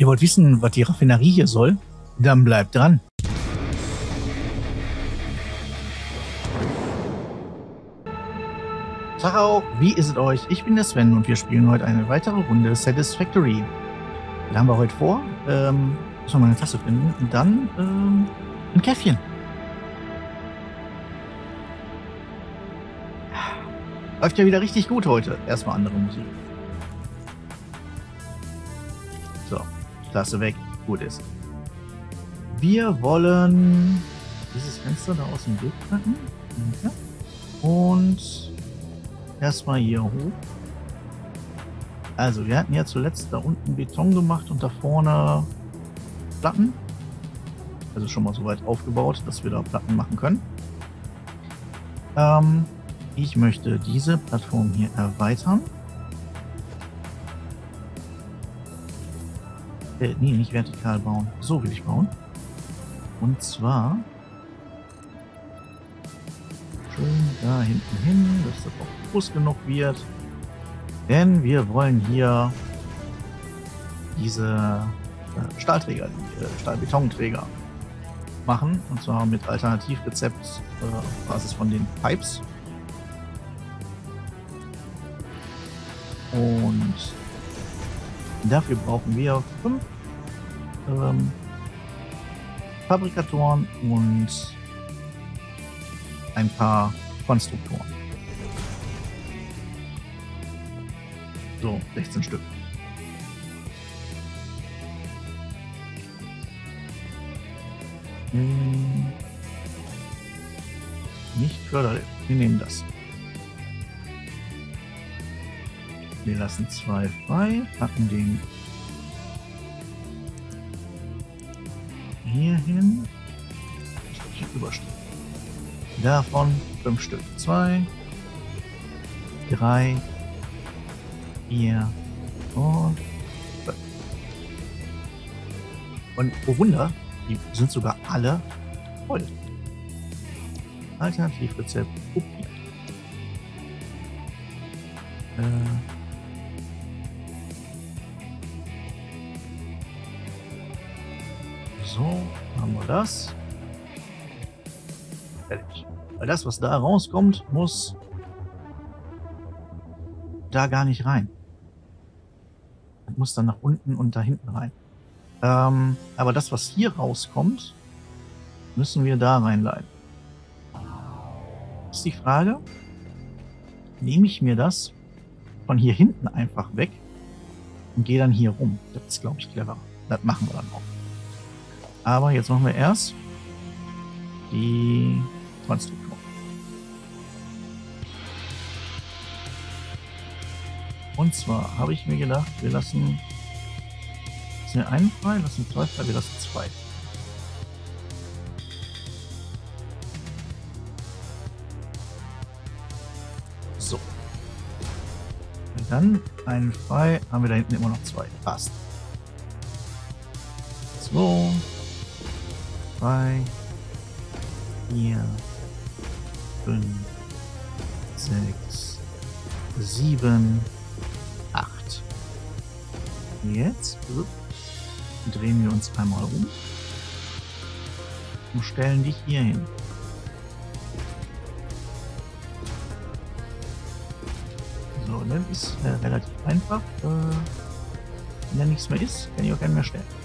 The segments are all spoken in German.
Ihr wollt wissen, was die Raffinerie hier soll? Dann bleibt dran. Auch, wie ist es euch? Ich bin der Sven und wir spielen heute eine weitere Runde Satisfactory. Was haben wir heute vor? Ähm, muss man mal eine Tasse finden und dann ähm, ein Käffchen. Läuft ja wieder richtig gut heute. Erstmal andere Musik. So, Tasse weg. Gut ist. Wir wollen dieses Fenster da aus dem Weg packen. Ja. Und erstmal hier hoch. Also, wir hatten ja zuletzt da unten Beton gemacht und da vorne Platten. Also schon mal so weit aufgebaut, dass wir da Platten machen können. Ähm, ich möchte diese Plattform hier erweitern. Äh, nee, nicht vertikal bauen. So will ich bauen. Und zwar schön da hinten hin, dass das auch groß genug wird. Denn wir wollen hier diese äh, Stahlträger, die, äh, Stahlbetonträger machen. Und zwar mit Alternativrezept äh, auf Basis von den Pipes. Und dafür brauchen wir fünf ähm, Fabrikatoren und ein paar Konstruktoren. So, 16 Stück. Hm. Nicht förderlich. Wir nehmen das. Wir lassen zwei frei, packen den hier hin. Hier überstehen. Davon fünf Stück. Zwei, drei, vier und fünf. Und oh Wunder, die sind sogar alle voll. Alternativrezept kopiert. Äh, das. Fertig. Weil das, was da rauskommt, muss da gar nicht rein. Das muss dann nach unten und da hinten rein. Ähm, aber das, was hier rauskommt, müssen wir da reinleiten. Ist die Frage, nehme ich mir das von hier hinten einfach weg und gehe dann hier rum. Das ist, glaube ich, clever. Das machen wir dann auch. Aber jetzt machen wir erst die Konstruktion. Und zwar habe ich mir gedacht, wir lassen, lassen wir einen frei, lassen zwei frei, wir lassen zwei. So. Und dann einen frei, haben wir da hinten immer noch zwei. Passt. So drei, vier, fünf, sechs, sieben, acht. Jetzt drehen wir uns einmal um und stellen dich hier hin. So, dann ist äh, relativ einfach. Äh, wenn da nichts mehr ist, kann ich auch keinen mehr stellen.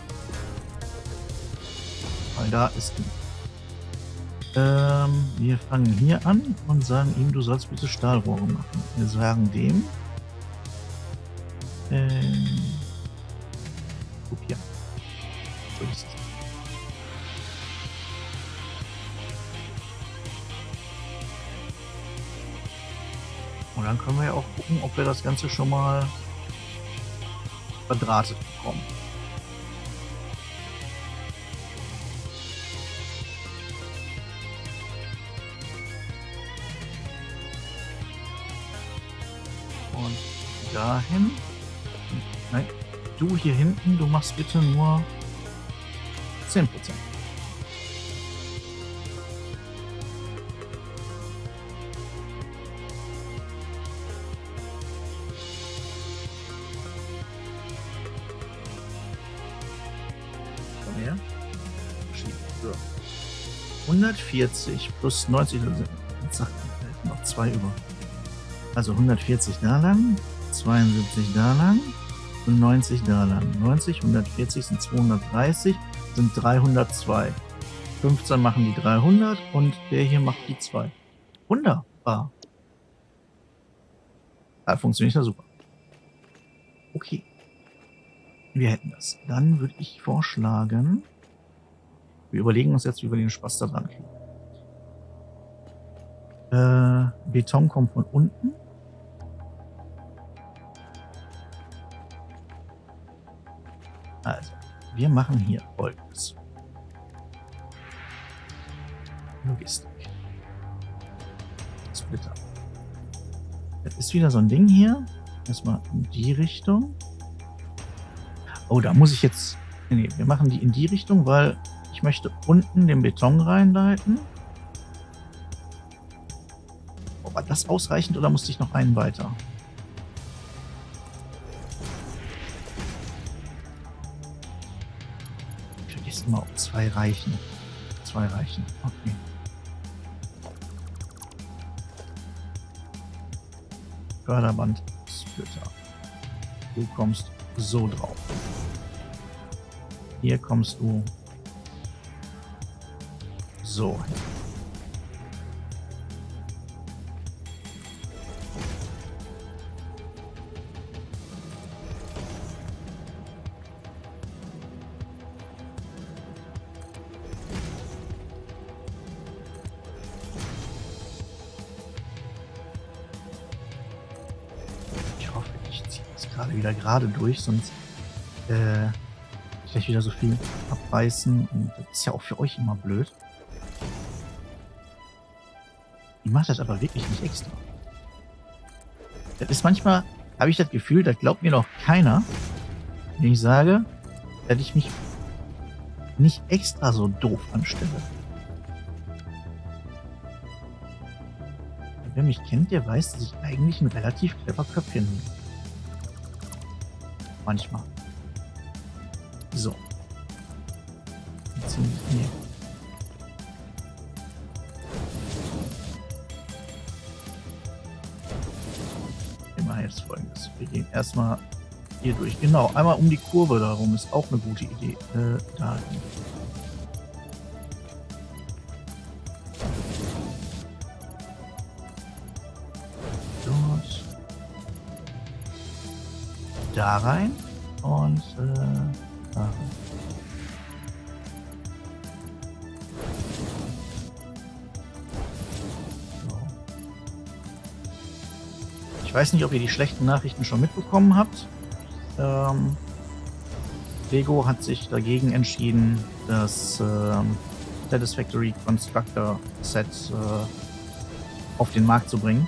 Weil da ist die. Ähm, wir fangen hier an und sagen ihm, du sollst bitte Stahlrohre machen. Wir sagen dem, ähm, kopieren. So ist es. Und dann können wir ja auch gucken, ob wir das Ganze schon mal verdrahtet bekommen. Dahin. Nein, du hier hinten, du machst bitte nur 10%. So. 140 plus 90, jetzt sagt noch zwei über. Also 140 da lang, 72 da lang und 90 da lang. 90, 140 sind 230, sind 302. 15 machen die 300 und der hier macht die 2. Wunderbar. Da funktioniert ja super. Okay. Wir hätten das. Dann würde ich vorschlagen, wir überlegen uns jetzt, wie wir den Spaß da dran kriegen. Äh, Beton kommt von unten. Wir machen hier folgendes. Logistik. Splitter. Das ist wieder so ein Ding hier. Erstmal in die Richtung. Oh, da muss ich jetzt... Nee, wir machen die in die Richtung, weil ich möchte unten den Beton reinleiten. Oh, war das ausreichend oder musste ich noch einen weiter? Zwei reichen. Zwei reichen. Okay. Förderband Splitter. Du kommst so drauf. Hier kommst du so. Ich wieder gerade durch, sonst äh, gleich wieder so viel abreißen. Und das ist ja auch für euch immer blöd. Ich mache das aber wirklich nicht extra. Das ist manchmal, habe ich das Gefühl, das glaubt mir noch keiner, wenn ich sage, dass ich mich nicht extra so doof anstelle. Wer mich kennt, der weiß, dass ich eigentlich ein relativ clever Köpfchen bin. Manchmal. So. Jetzt, nee. jetzt folgendes. Wir gehen erstmal hier durch. Genau, einmal um die Kurve darum ist auch eine gute Idee. Äh, da. Dort. Da rein. Und äh, da rein. weiß nicht, ob ihr die schlechten Nachrichten schon mitbekommen habt. Ähm, Lego hat sich dagegen entschieden, das ähm, Satisfactory Constructor Set äh, auf den Markt zu bringen.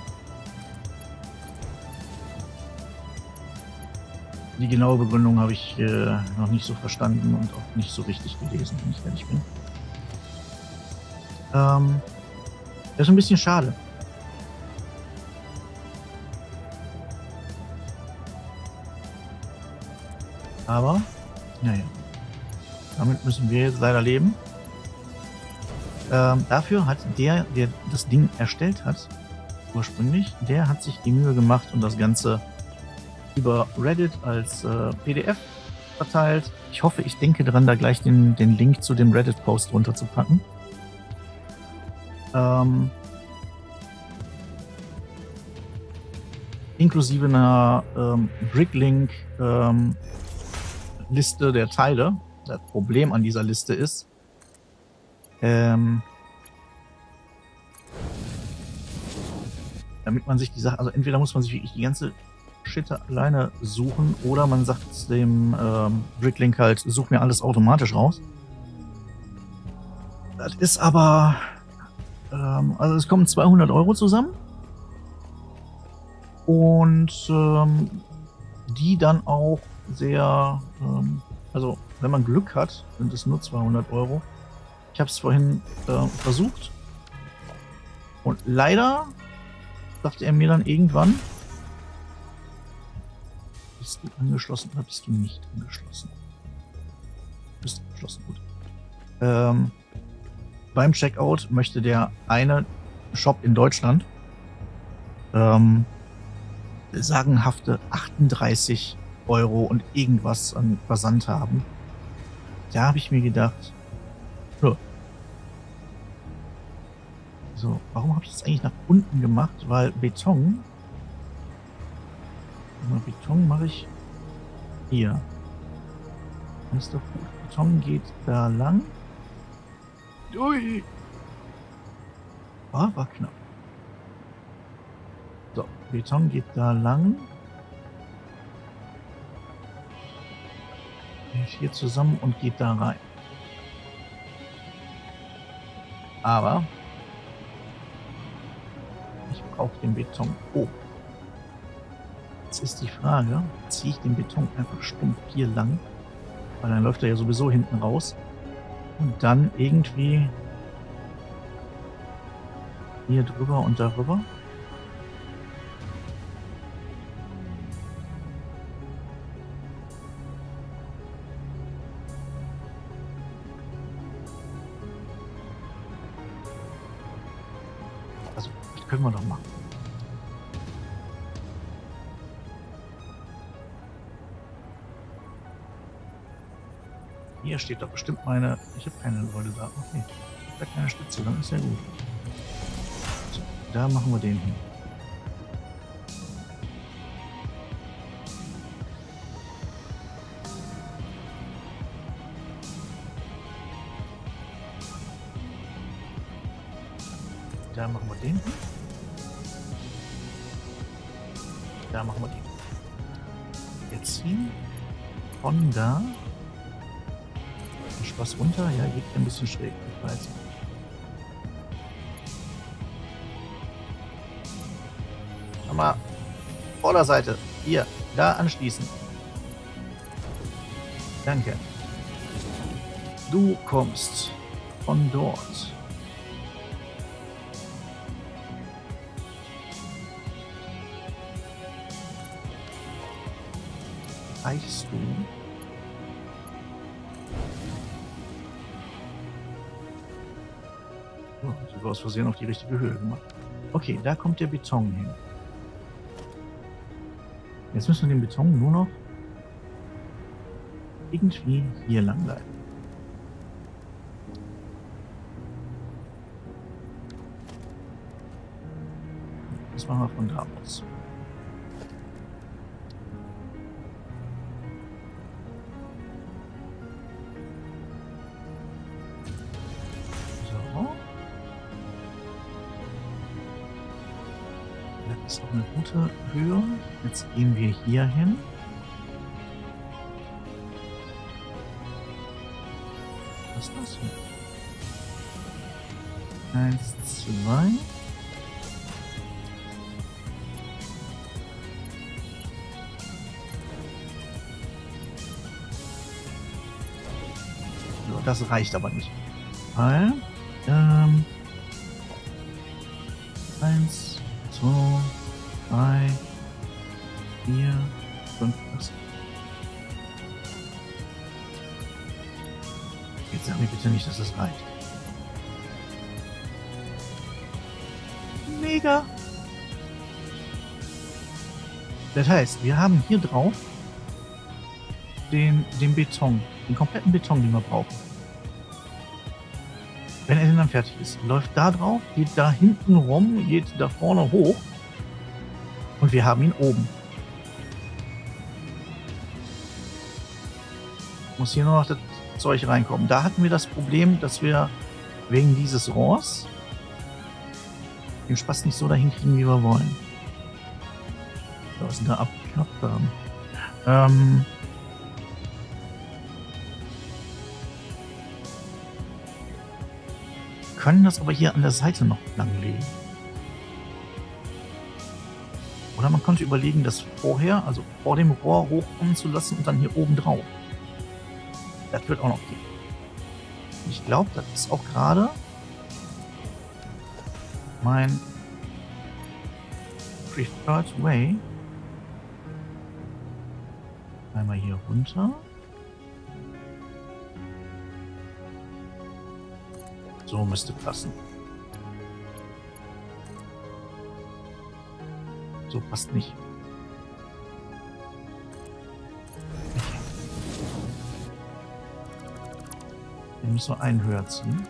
Die genaue Begründung habe ich äh, noch nicht so verstanden und auch nicht so richtig gelesen, wenn ich ehrlich bin. Ähm, das ist ein bisschen schade. Aber, naja. Damit müssen wir jetzt leider leben. Ähm, dafür hat der, der das Ding erstellt hat, ursprünglich, der hat sich die Mühe gemacht und das Ganze über Reddit als äh, PDF verteilt. Ich hoffe, ich denke daran, da gleich den, den Link zu dem Reddit-Post runterzupacken. Ähm, inklusive einer ähm, Bricklink ähm, der Teile. Das Problem an dieser Liste ist, ähm, damit man sich die Sache, also entweder muss man sich wirklich die ganze Shit alleine suchen oder man sagt dem ähm, Bricklink halt, such mir alles automatisch raus. Das ist aber, ähm, also es kommen 200 Euro zusammen und ähm, die dann auch sehr, ähm, also wenn man Glück hat, sind es nur 200 Euro. Ich habe es vorhin äh, versucht und leider sagte er mir dann irgendwann, bist du angeschlossen oder bist du nicht angeschlossen? Bist angeschlossen, gut. Ähm, beim Checkout möchte der eine Shop in Deutschland ähm, sagenhafte 38 Euro und irgendwas an Versand haben. Da habe ich mir gedacht, so, so warum habe ich das eigentlich nach unten gemacht? Weil Beton, Beton mache ich hier. ist doch gut. Beton geht da lang. Ui. Ah, war knapp. So, Beton geht da lang. Hier zusammen und geht da rein. Aber ich brauche den Beton oben. Jetzt ist die Frage, ziehe ich den Beton einfach stumpf hier lang, weil dann läuft er ja sowieso hinten raus. Und dann irgendwie hier drüber und darüber. Also, das können wir doch machen. Hier steht doch bestimmt meine... Ich habe keine Leute da. Okay. Habe keine Stütze, dann ist ja gut. So, da machen wir den hin. Da machen wir den hin. Da machen wir den. Jetzt ziehen von da was runter? Ja, geht ein bisschen schräg, ich weiß. Schau mal. Vorderseite. Hier. Da anschließen. Danke. Du kommst von dort. Reichst du Oh, aus Versehen auf die richtige Höhe gemacht. Okay, da kommt der Beton hin. Jetzt müssen wir den Beton nur noch irgendwie hier lang leiten. Das machen wir von da aus. Gute Höhe. Jetzt gehen wir hier hin. Was ist das hier? Eins, zwei. So, das reicht aber nicht. Weil, Das heißt, wir haben hier drauf den, den Beton, den kompletten Beton, den wir brauchen. Wenn er dann fertig ist, läuft da drauf, geht da hinten rum, geht da vorne hoch und wir haben ihn oben. Muss hier nur noch das Zeug reinkommen. Da hatten wir das Problem, dass wir wegen dieses Rohrs den Spaß nicht so dahin kriegen, wie wir wollen. Was denn da abgeknappt haben? Ähm können das aber hier an der Seite noch langlegen. Oder man könnte überlegen, das vorher, also vor dem Rohr hochkommen zu lassen und dann hier oben drauf. Das wird auch noch gehen. Ich glaube, das ist auch gerade mein Preferred Way. Einmal hier runter. So müsste passen. So passt nicht. Wir müssen nur einen höher ziehen.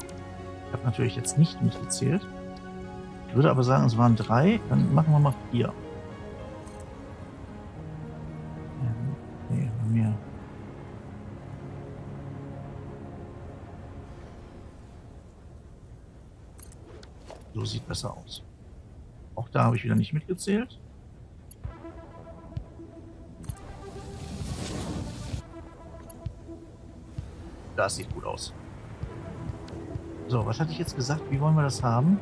Ich habe natürlich jetzt nicht mitgezählt. Ich würde aber sagen, es waren drei. Dann machen wir mal vier. Sieht besser aus. Auch da habe ich wieder nicht mitgezählt. Das sieht gut aus. So, was hatte ich jetzt gesagt? Wie wollen wir das haben?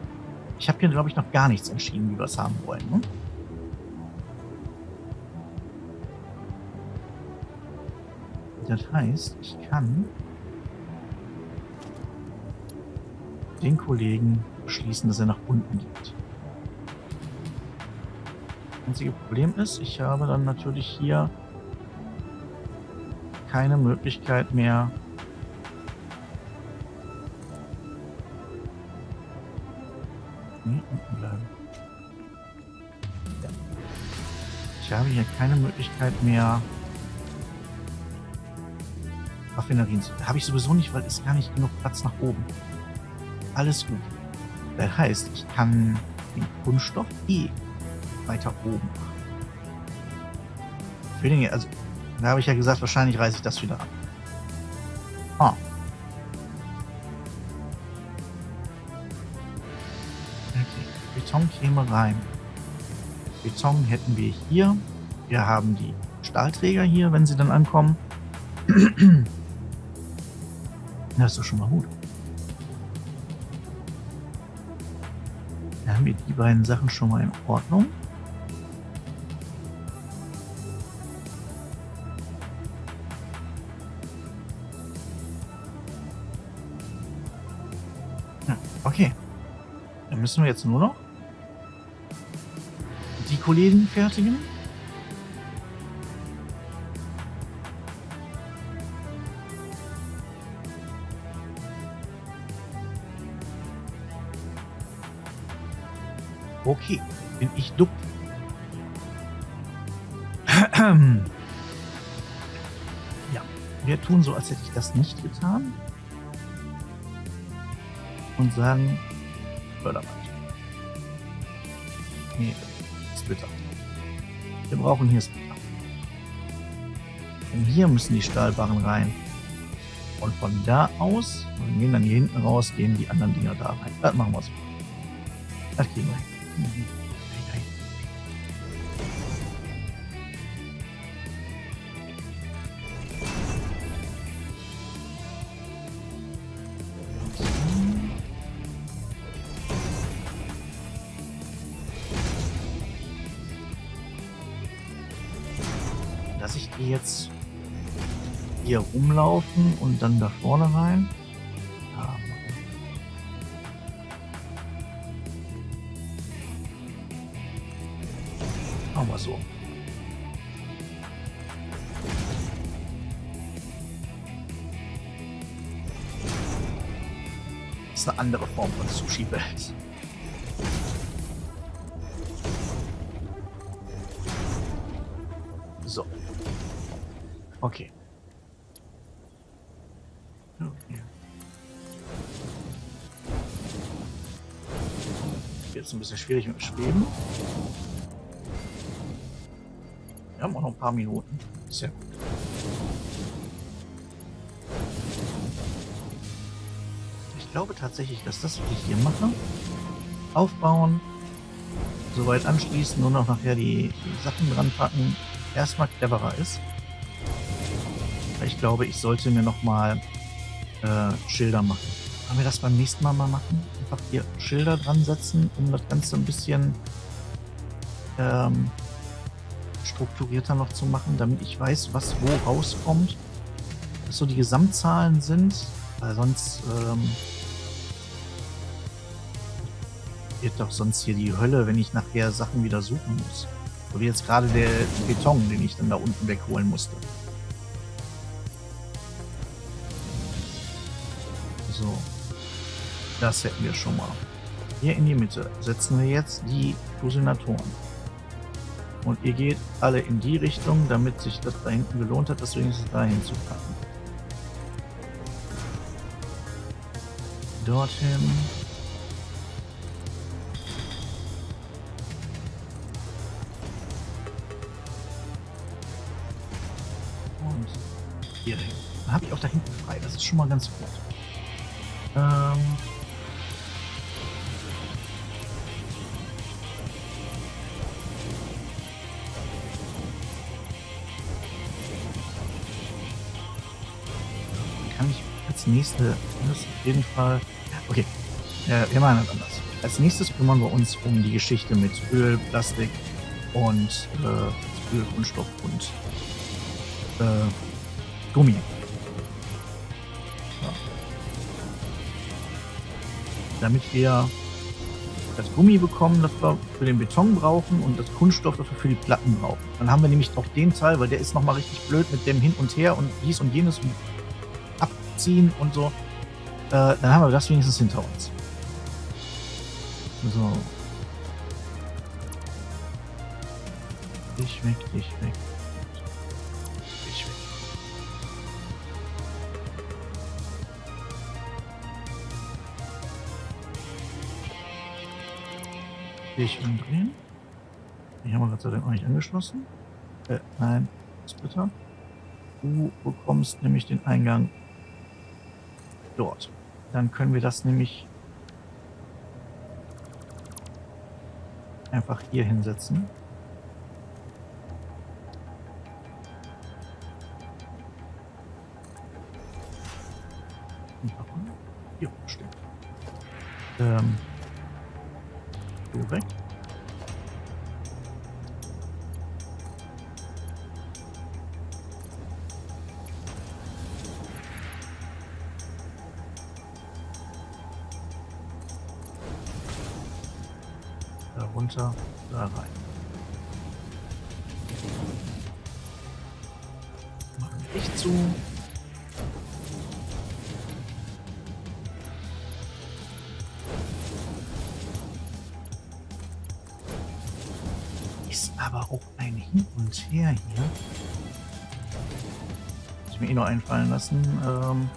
Ich habe hier, glaube ich, noch gar nichts entschieden, wie wir es haben wollen. Ne? Das heißt, ich kann den Kollegen beschließen, dass er nach unten geht. Das einzige Problem ist, ich habe dann natürlich hier keine Möglichkeit mehr, Ich habe hier keine Möglichkeit mehr, Raffinerien zu... Habe ich sowieso nicht, weil es gar nicht genug Platz nach oben. Alles gut. Das heißt, ich kann den Kunststoff eh weiter oben machen. Für den, also, da habe ich ja gesagt, wahrscheinlich reiße ich das wieder ab. Ah. Okay. Beton käme rein. Beton hätten wir hier. Wir haben die Stahlträger hier, wenn sie dann ankommen. Das ist doch schon mal gut. Haben wir die beiden Sachen schon mal in Ordnung. okay. Dann müssen wir jetzt nur noch die Kollegen fertigen. Bin ich dumm. ja, wir tun so, als hätte ich das nicht getan. Und sagen, Förderband. Nee, Splitter. Wir brauchen hier Splitter. Und hier müssen die Stahlbarren rein. Und von da aus, wir gehen dann hier hinten raus, gehen die anderen Dinger da rein. Das machen wir so. Das gehen wir hin. Rumlaufen und dann da vorne rein? mal so. Das ist eine andere Form von Sushi-Welt. So. Okay. Jetzt ein bisschen schwierig mit Schweben. Wir haben auch noch ein paar Minuten. Sehr gut. Ich glaube tatsächlich, dass das, was ich hier mache, aufbauen, soweit anschließen, nur noch nachher die, die Sachen dran packen, erstmal cleverer ist. Ich glaube, ich sollte mir nochmal äh, Schilder machen. Wollen wir das beim nächsten Mal mal machen? Einfach hier Schilder dran setzen, um das Ganze ein bisschen ähm, strukturierter noch zu machen, damit ich weiß, was wo rauskommt. Was so die Gesamtzahlen sind, weil sonst ähm, wird doch sonst hier die Hölle, wenn ich nachher Sachen wieder suchen muss. So wie jetzt gerade der Beton, den ich dann da unten wegholen musste. Das hätten wir schon mal. Hier in die Mitte setzen wir jetzt die Fusionatoren. Und ihr geht alle in die Richtung, damit sich das da hinten gelohnt hat, das wenigstens dahin zu packen. Dorthin. Und hier hin. Dann habe ich auch da hinten frei. Das ist schon mal ganz gut. Ähm kann ich als nächste, das auf jeden Fall, okay, äh, wir machen das anders. Als nächstes kümmern wir uns um die Geschichte mit Öl, Plastik und äh, Öl, Kunststoff und äh, Gummi. Ja. Damit wir das Gummi bekommen, das wir für den Beton brauchen und das Kunststoff, das wir für die Platten brauchen. Dann haben wir nämlich auch den Teil, weil der ist nochmal richtig blöd mit dem Hin und Her und dies und jenes und ziehen und so. Äh, dann haben wir das wenigstens hinter uns. So. Dich weg, dich weg. Dich weg. Dich umdrehen. Ich habe Gott sei Dank auch nicht angeschlossen. Äh, nein, Splitter. Du bekommst nämlich den Eingang dort. Dann können wir das nämlich einfach hier hinsetzen. Hier stimmt. Ähm, Ist aber auch ein Hin und Her hier. Ich mir eh noch einfallen lassen. Ähm,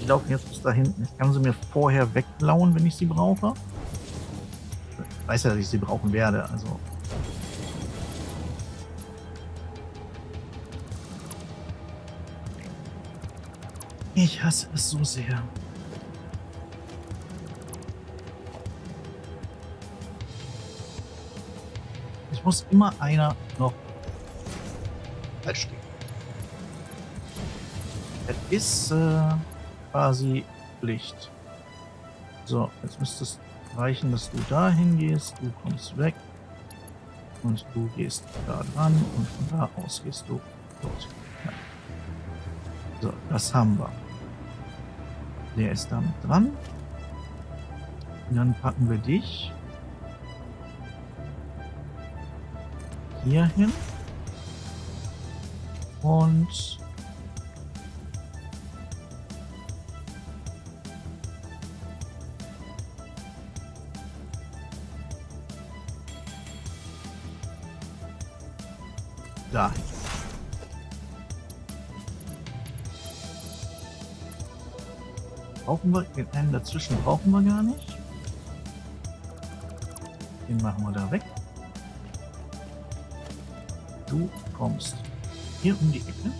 die laufen jetzt bis da hinten. Ich kann sie mir vorher weglauen, wenn ich sie brauche weiß ja, dass ich sie brauchen werde, also. Ich hasse es so sehr. Muss immer einer noch falsch stehen. Es ist äh, quasi Pflicht. So, jetzt müsste es reichen, dass du dahin gehst, du kommst weg und du gehst da dran und von da aus gehst du dort. Ja. So, das haben wir. Der ist damit dran. Und dann packen wir dich hier hin und dahin. Brauchen wir den einen dazwischen brauchen wir gar nicht. Den machen wir da weg. Du kommst hier um die Ecke.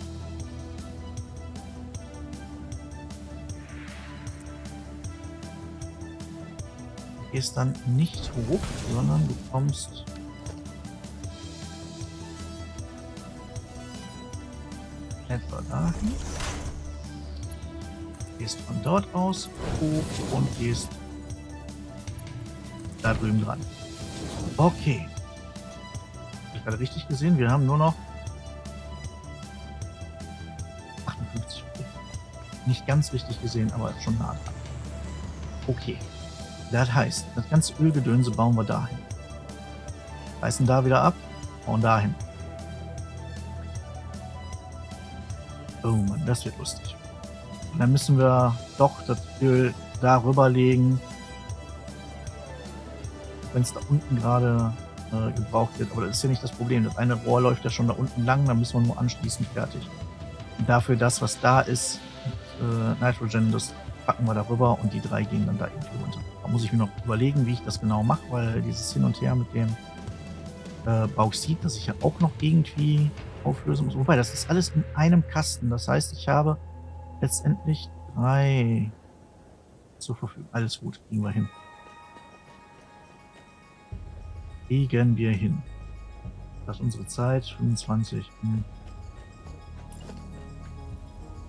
Gehst dann nicht hoch, sondern du kommst etwa dahin. Gehst von dort aus hoch und gehst da drüben dran. Okay. Gerade richtig gesehen, wir haben nur noch 58. Nicht ganz richtig gesehen, aber schon nah dran. Okay. Das heißt, das ganze Ölgedönse bauen wir dahin. Reißen da wieder ab, bauen dahin. Oh Mann, das wird lustig. Und dann müssen wir doch das Öl da rüberlegen, wenn es da unten gerade äh, gebraucht wird. Aber das ist ja nicht das Problem. Das eine Rohr läuft ja schon da unten lang, dann müssen wir nur anschließend fertig. Und dafür das, was da ist, äh, Nitrogen, das packen wir da rüber und die drei gehen dann da irgendwie runter. Da muss ich mir noch überlegen, wie ich das genau mache, weil dieses Hin und Her mit dem äh, Bauxit, das ich ja auch noch irgendwie auflösen muss. Wobei, das ist alles in einem Kasten. Das heißt, ich habe letztendlich drei zur Verfügung. Alles gut, kriegen wir hin. Kriegen wir hin. Das ist unsere Zeit, 25. Hm.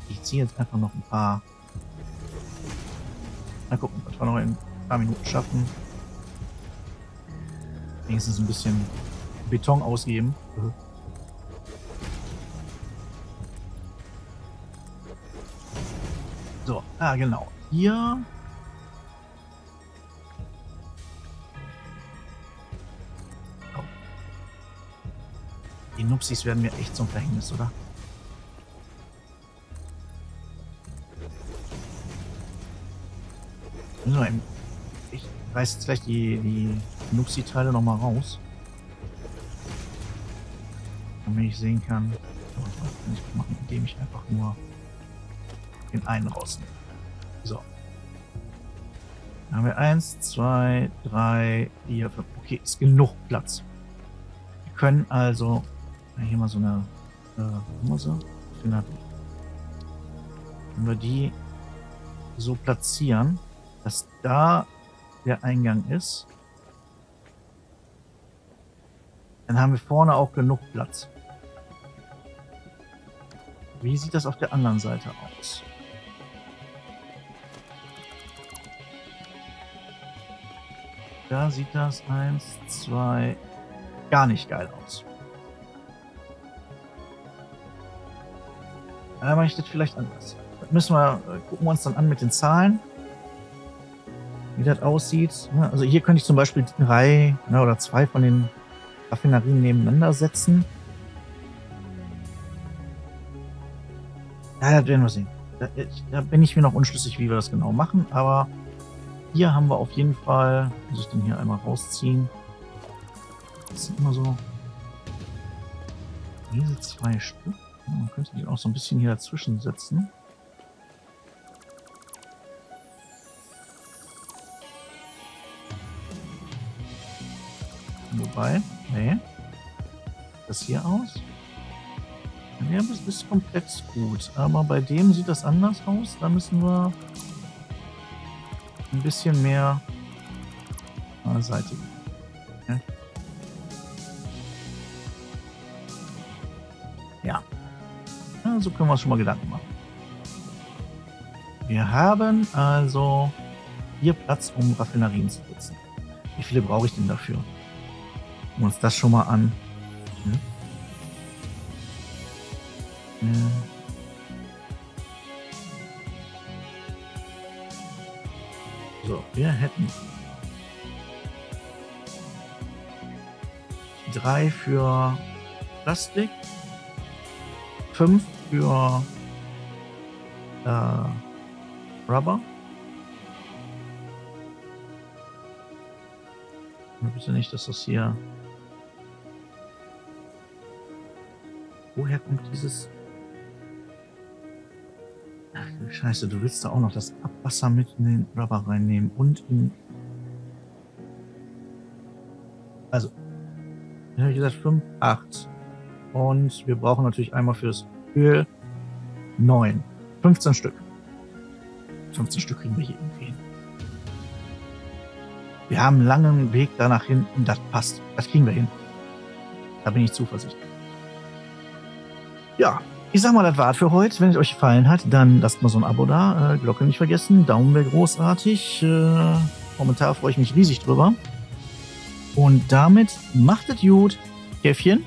Ich ziehe jetzt einfach noch ein paar. Mal gucken, was wir noch in ein paar Minuten schaffen. Wenigstens ein bisschen Beton ausgeben. So, ah genau. Hier. Die Nupsis werden mir echt zum Verhängnis, oder? Ich reiß jetzt gleich die, die Nupsi-Teile nochmal raus. Damit ich sehen kann, was kann ich machen, indem ich einfach nur den einen rausnehme. So. Dann haben wir eins, zwei, drei, vier, fünf. Okay, ist genug Platz. Wir können also hier mal so eine äh, Hose. Wenn wir die so platzieren, dass da der Eingang ist, dann haben wir vorne auch genug Platz. Wie sieht das auf der anderen Seite aus? Da sieht das eins, zwei, gar nicht geil aus. Da mache ich das vielleicht anders. Das müssen wir, äh, gucken wir uns dann an mit den Zahlen wie das aussieht. Also hier könnte ich zum Beispiel drei ne, oder zwei von den Raffinerien nebeneinander setzen. Ja, das werden wir sehen. Da, da, bin ich mir noch unschlüssig, wie wir das genau machen, aber hier haben wir auf jeden Fall, muss ich den hier einmal rausziehen. Das sind immer so diese zwei Stück. Man könnte die auch so ein bisschen hier dazwischen setzen. Wobei, nee. Das hier aus? Ja, das ist komplett gut. Aber bei dem sieht das anders aus. Da müssen wir ein bisschen mehr der Seite ja. So können wir uns schon mal Gedanken machen. Wir haben also hier Platz, um Raffinerien zu nutzen. Wie viele brauche ich denn dafür? Gucken wir uns das schon mal an. Hm? Hm. So, wir hätten drei für Plastik, fünf für äh, Rubber. Bitte nicht, dass das hier Woher kommt dieses... Ach, Scheiße, du willst da auch noch das Abwasser mit in den Rubber reinnehmen und in... Also, habe gesagt, 5, 8. Und wir brauchen natürlich einmal fürs Öl 9. 15 Stück. 15 Stück kriegen wir hier irgendwie hin. Wir haben einen langen Weg da nach hinten, das passt. Das kriegen wir hin. Da bin ich zuversichtlich. Ja, ich sag mal, das war's für heute. Wenn es euch gefallen hat, dann lasst mal so ein Abo da. Äh, Glocke nicht vergessen. Daumen wäre großartig. Äh, Kommentar freue ich mich riesig drüber. Und damit macht es gut. Käffchen.